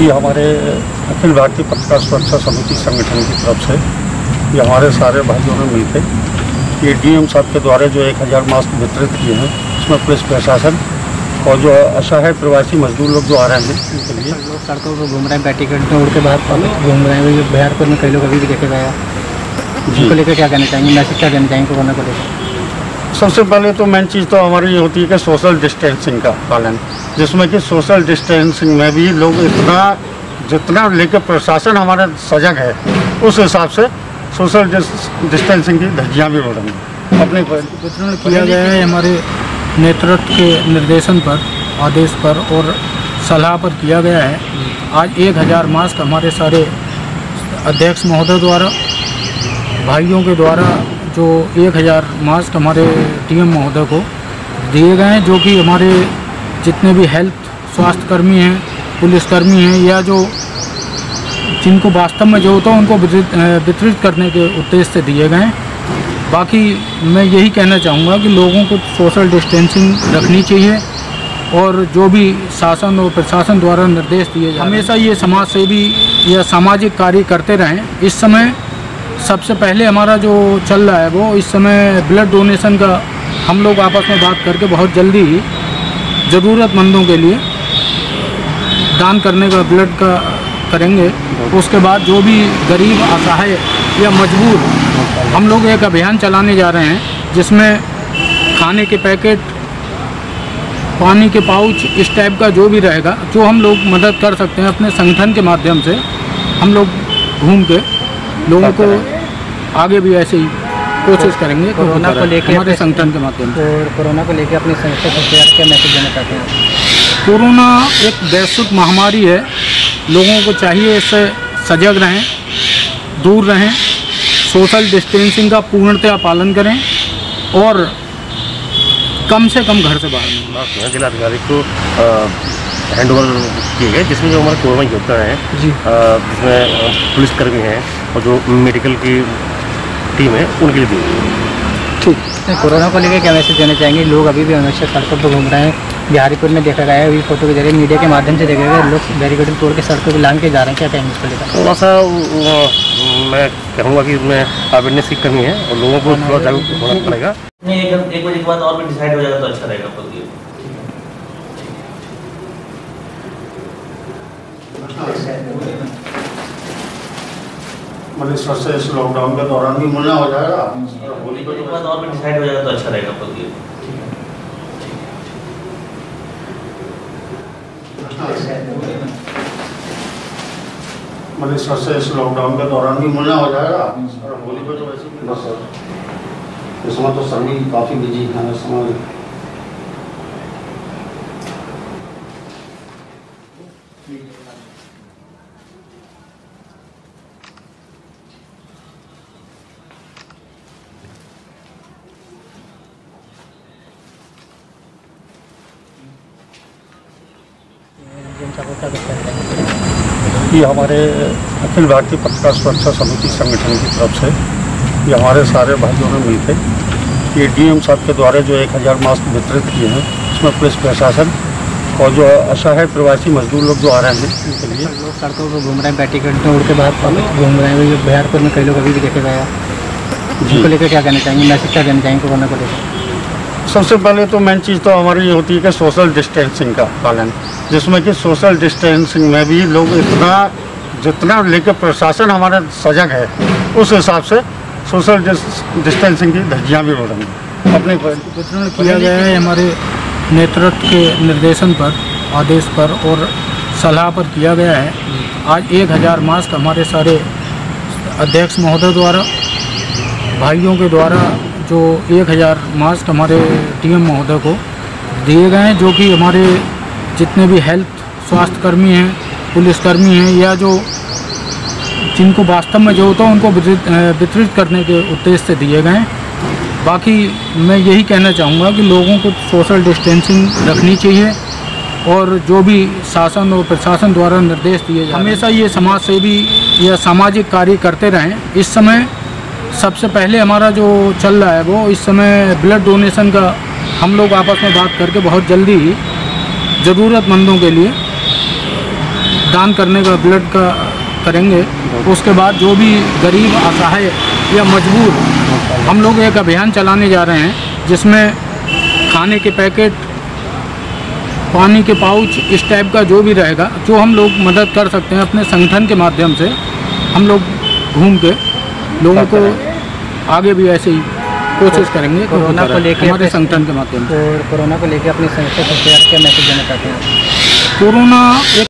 ये हमारे अखिल भारतीय पत्रकार सुरक्षा समिति संगठन की तरफ़ से ये हमारे सारे भाइयों ने मिलकर ये डीएम साहब के द्वारा जो एक हज़ार मास्क वितरित किए हैं उसमें पुलिस प्रशासन और जो असहाय प्रवासी मजदूर लोग जो आ रहे हैं उनके लिए। लोग सड़कों पर घूम रहे हैं बैटिकट में उड़ के बाहर घूम रहे हैं बिहारपुर में कई लोग अभी भी देखे गए हैं। जी। उनको लेकर क्या कहना चाहेंगे? मैसेज क्या कहना चाहेंगे कोरोना को लेकर? सबसे पहले तो मेन चीज़ तो हमारी होती है कि सोशल डिस्टेंसिंग का पालन। जिसमें कि सोशल डिस्टेंसिंग में भी लोग इतना, जितना लेकर प्रशासन हमारा सजग है, उस हिसाब से सोशल डिस्टेंसिंग की धज्जियाँ भी हैं अपने वितरण किया गया है हमारे नेतृत्व के निर्देशन पर, आदेश पर और सलाह पर किया गया है। आज एक हज़ार मास्क हमारे सारे अध्यक्ष महोदय द्वारा, भाइयों के द्वारा जो एक हज़ार मास्क हमारे टीएम महोदय को दिए गए हैं, जो कि हमारे जितने भी हेल्थ स्वास्थ्यकर्मी हैं, पुलिसकर्मी हैं, या जो जिनको वास्तव में जो होता है, उनको वितरित करने के उद्देश्य से दिए गए हैं। बाकी मैं यही कहना चाहूँगा कि लोगों को सोशल डिस्टेंसिंग रखनी चाहिए और जो भी शासन और प्रशासन द्वारा निर्देश दिए जाए हमेशा ये समाज सेवी या सामाजिक कार्य करते रहें। इस समय सबसे पहले हमारा जो चल रहा है वो इस समय ब्लड डोनेशन का हम लोग आपस में बात करके बहुत जल्दी ही ज़रूरतमंदों के लिए दान करने का ब्लड का करेंगे। उसके बाद जो भी गरीब, असहाय या मजबूर हम लोग एक अभियान चलाने जा रहे हैं, जिसमें खाने के पैकेट, पानी के पाउच, इस टाइप का जो भी रहेगा, जो हम लोग मदद कर सकते हैं अपने संगठन के माध्यम से, हम लोग घूम के। लोगों को आगे भी ऐसे ही कोशिश करेंगे कोरोना को रहे, लेके हमारे संगठन के माध्यम से। और कोरोना को लेकर अपनी संस्था को क्या क्या मैसेज देना चाहते हैं? कोरोना एक वैश्विक महामारी है। लोगों को चाहिए इससे सजग रहें दूर रहें सोशल डिस्टेंसिंग का पूर्णतया पालन करें और कम से कम घर से बाहर जो जिलाधिकारी को हैंड ओवर किए गए जिसमें जो हमारे कोरोना योद्धा हैं जी। जिसमें पुलिसकर्मी हैं और जो मेडिकल की टीम है उनके लिए दी है। नहीं, कोरोना को लेकर क्या मैसेज देना चाहेंगे? लोग अभी भी हमेशा सड़कों पर घूम रहे हैं। बिहारीपुर में देखा गया है अभी फ़ोटो के ज़रिए मीडिया के माध्यम से देखा गया है, लोग बैरिकेड तोड़ के सड़कों पर लांग के जा रहे हैं। क्या कहेंगे इसको लेकर? थोड़ा सा मैं कहूँगा कि इसमें अवेयरनेस की कमी है और लोगों को थोड़ा जागरूक होना पड़ेगा। एक एक बजे के बाद और भी डिसाइड हो जाएगा तो अच्छा रहेगा लिए मतलब इस वजह से इस लॉकडाउन के दौरान भी मना हो जाएगा। होली को तो बाद और भी डिसाइड हो जाएगा तो अच्छा रहेगा लिए मतलब इस से इस लॉकडाउन के दौरान भी मना हो जाएगा। और होली को तो वैसे भी बस। इस समय तो सभी काफ़ी बिज़ी हैं इस समय। ये हमारे अखिल भारतीय पत्रकार सुरक्षा समिति संगठन की तरफ़ से ये हमारे सारे भाइयों ने मिलकर ये डीएम साहब के द्वारा जो एक हज़ार मास्क वितरित किए हैं उसमें पुलिस प्रशासन और जो असहाय प्रवासी मजदूर लोग जो आ रहे हैं उनके लिए। लोग सड़कों पर घूम रहे हैं बैटिकट में उड़ के बाहर घूम रहे हैं। बिहारपुर में कई लोग अभी भी देखे गए जी। लेकर क्या कहना चाहेंगे? मैसेज क्या देना चाहेंगे? कोरोना को लेकर सबसे पहले तो मेन चीज़ तो हमारी ये होती है कि सोशल डिस्टेंसिंग का पालन, जिसमें कि सोशल डिस्टेंसिंग में भी लोग इतना, जितना लेकर प्रशासन हमारा सजग है, उस हिसाब से सोशल डिस्टेंसिंग की धज्जियाँ भी उड़ रही हैं अपने वितरण किया गया है हमारे नेतृत्व के निर्देशन पर, आदेश पर और सलाह पर किया गया है। आज एक हज़ार मास्क हमारे सारे अध्यक्ष महोदय द्वारा, भाइयों के द्वारा जो एक हज़ार मास्क हमारे टीएम महोदय को दिए गए हैं, जो कि हमारे जितने भी हेल्थ स्वास्थ्यकर्मी हैं, पुलिसकर्मी हैं, या जो जिनको वास्तव में जो होता है उनको वितरित वितरित करने के उद्देश्य से दिए गए हैं। बाकी मैं यही कहना चाहूँगा कि लोगों को सोशल डिस्टेंसिंग रखनी चाहिए और जो भी शासन और प्रशासन द्वारा निर्देश दिए जाए हमेशा ये समाज सेवी या सामाजिक कार्य करते रहें। इस समय सबसे पहले हमारा जो चल रहा है वो इस समय ब्लड डोनेशन का हम लोग आपस में बात करके बहुत जल्दी ही ज़रूरतमंदों के लिए दान करने का ब्लड का करेंगे। उसके बाद जो भी गरीब, असहाय या मजबूर हम लोग एक अभियान चलाने जा रहे हैं, जिसमें खाने के पैकेट, पानी के पाउच, इस टाइप का जो भी रहेगा, जो हम लोग मदद कर सकते हैं अपने संगठन के माध्यम से, हम लोग घूम के लोगों को आगे भी ऐसे ही कोशिश करेंगे कोरोना को लेकर लेके हमारे संगठन के माध्यम से। कोरोना को लेकर अपने संस्था को क्या मैसेज देना चाहते हैं? कोरोना एक